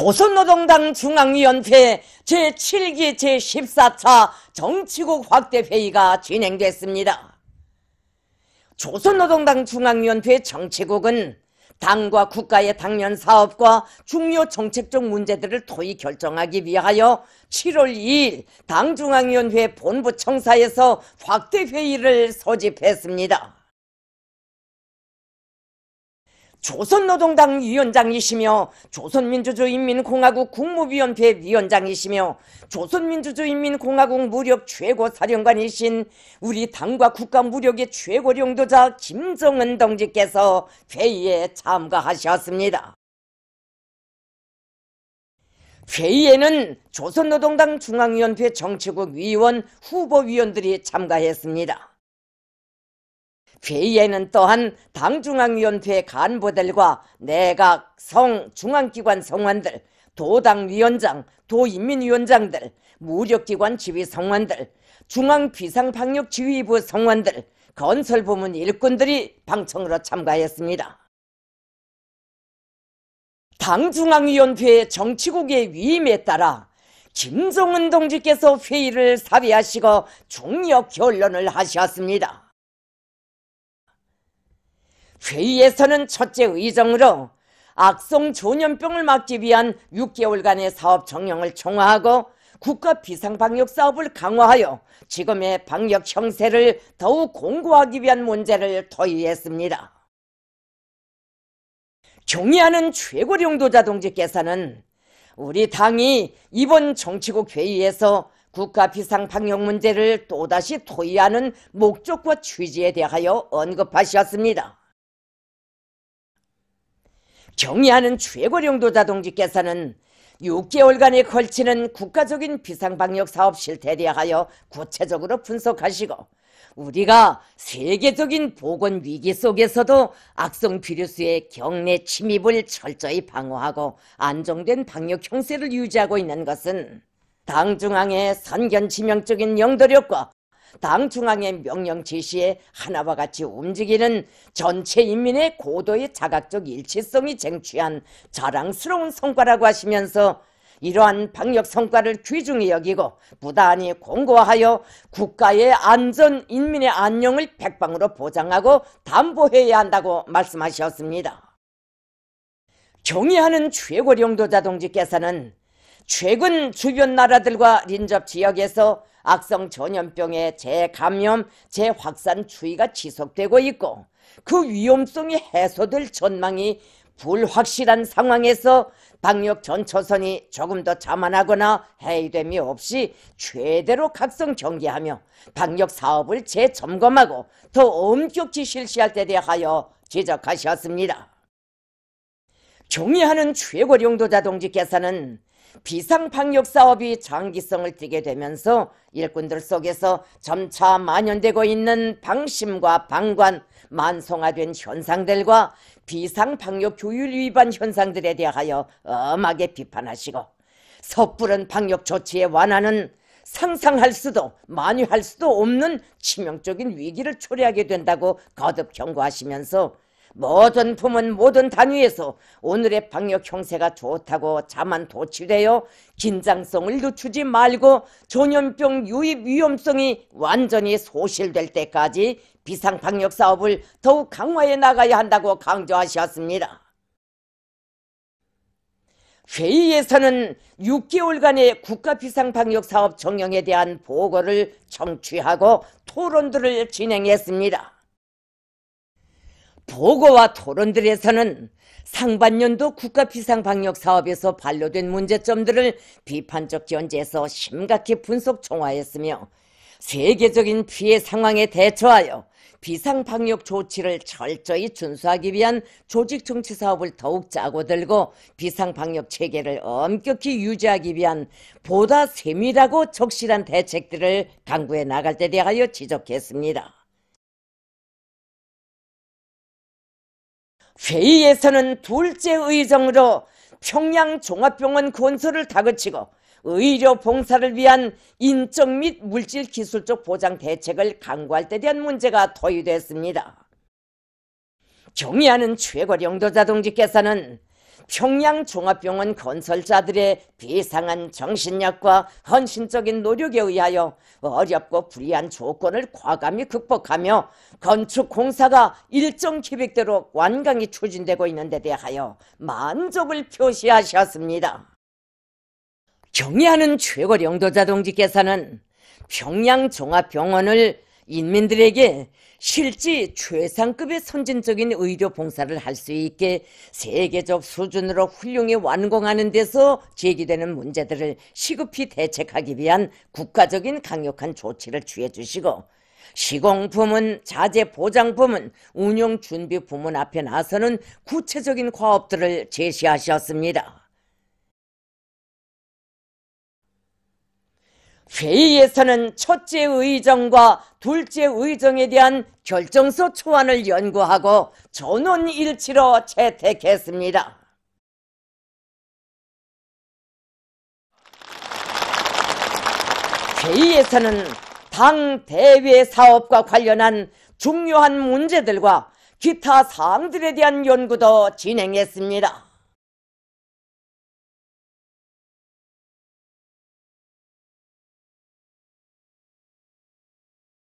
조선노동당 중앙위원회 제7기 제14차 정치국 확대회의가 진행됐습니다. 조선노동당 중앙위원회 정치국은 당과 국가의 당면 사업과 중요 정책적 문제들을 토의 결정하기 위하여 7월 2일 당중앙위원회 본부 청사에서 확대회의를 소집했습니다. 조선노동당 위원장이시며 조선민주주의인민공화국 국무위원회 위원장이시며 조선민주주의인민공화국 무력 최고 사령관이신 우리 당과 국가 무력의 최고領도자 김정은 동지께서 회의에 참가하셨습니다. 회의에는 조선노동당 중앙위원회 정치국 위원 후보위원들이 참가했습니다. 회의에는 또한 당중앙위원회 간부들과 내각, 성, 중앙기관 성원들, 도당위원장, 도인민위원장들, 무력기관 지휘 성원들, 중앙비상방역지휘부 성원들, 건설부문 일꾼들이 방청으로 참가했습니다. 당중앙위원회 정치국의 위임에 따라 김정은 동지께서 회의를 사회하시고 중력 결론을 하셨습니다. 회의에서는 첫째 의정으로 악성 조현병을 막기 위한 6개월간의 사업 정령을 총화하고 국가 비상방역 사업을 강화하여 지금의 방역 형세를 더욱 공고하기 위한 문제를 토의했습니다. 경의하는 최고령도자 동지께서는 우리 당이 이번 정치국 회의에서 국가 비상 방역 문제를 또다시 토의하는 목적과 취지에 대하여 언급하셨습니다. 경의하는 최고령도 자 동지께서는 6개월간에 걸치는 국가적인 비상방역 사업 실태에 대하여 구체적으로 분석하시고 우리가 세계적인 보건 위기 속에서도 악성 비루스의 경내 침입을 철저히 방어하고 안정된 방역 형세를 유지하고 있는 것은 당 중앙의 선견 지명적인 영도력과 당 중앙의 명령 지시에 하나와 같이 움직이는 전체 인민의 고도의 자각적 일치성이 쟁취한 자랑스러운 성과라고 하시면서 이러한 방역 성과를 귀중히 여기고 부단히 공고하여 국가의 안전, 인민의 안녕을 백방으로 보장하고 담보해야 한다고 말씀하셨습니다. 경의하는 최고령도자 동지께서는 최근 주변 나라들과邻접 지역에서 악성 전염병의 재감염, 재확산 추이가 지속되고 있고 그 위험성이 해소될 전망이 불확실한 상황에서 방역 전초선이 조금 더 자만하거나 해이됨이 없이 최대로 각성 경계하며 방역 사업을 재점검하고 더 엄격히 실시할 때 대하여 지적하셨습니다. 경의하는 최고령도자 동지께서는 비상방역 사업이 장기성을 띠게 되면서 일꾼들 속에서 점차 만연되고 있는 방심과 방관, 만성화된 현상들과 비상방역 규율 위반 현상들에 대하여 엄하게 비판하시고 섣부른 방역 조치의 완화는 상상할 수도 만회할 수도 없는 치명적인 위기를 초래하게 된다고 거듭 경고하시면서 모든 부문 모든 단위에서 오늘의 방역 형세가 좋다고 자만 도취되어 긴장성을 늦추지 말고 전염병 유입 위험성이 완전히 소실될 때까지 비상 방역 사업을 더욱 강화해 나가야 한다고 강조하셨습니다. 회의에서는 6개월간의 국가 비상 방역 사업 정령에 대한 보고를 청취하고 토론들을 진행했습니다. 보고와 토론들에서는 상반년도 국가 비상 방역 사업에서 반려된 문제점들을 비판적 견제에서 심각히 분석 총화했으며 세계적인 피해 상황에 대처하여 비상 방역 조치를 철저히 준수하기 위한 조직 정치 사업을 더욱 짜고 들고 비상 방역 체계를 엄격히 유지하기 위한 보다 세밀하고 적실한 대책들을 강구해 나갈 때 대하여 지적했습니다. 회의에서는 둘째 의정으로 평양 종합병원 건설을 다그치고 의료 봉사를 위한 인적 및 물질 기술적 보장 대책을 강구할 때 대한 문제가 토의됐습니다. 경의하는 최고 령도자 동지께서는 평양종합병원 건설자들의 비상한 정신력과 헌신적인 노력에 의하여 어렵고 불리한 조건을 과감히 극복하며 건축 공사가 일정 계획대로 완강히 추진되고 있는 데 대하여 만족을 표시하셨습니다. 경의하는 최고 영도자 동지께서는 평양종합병원을 인민들에게 실제 최상급의 선진적인 의료 봉사를 할 수 있게 세계적 수준으로 훌륭히 완공하는 데서 제기되는 문제들을 시급히 대책하기 위한 국가적인 강력한 조치를 취해 주시고 시공 부문, 자재 보장 부문, 운용 준비 부문 앞에 나서는 구체적인 과업들을 제시하셨습니다. 회의에서는 첫째 의정과 둘째 의정에 대한 결정서 초안을 연구하고 전원 일치로 채택했습니다. 회의에서는 당 대외 사업과 관련한 중요한 문제들과 기타 사항들에 대한 연구도 진행했습니다.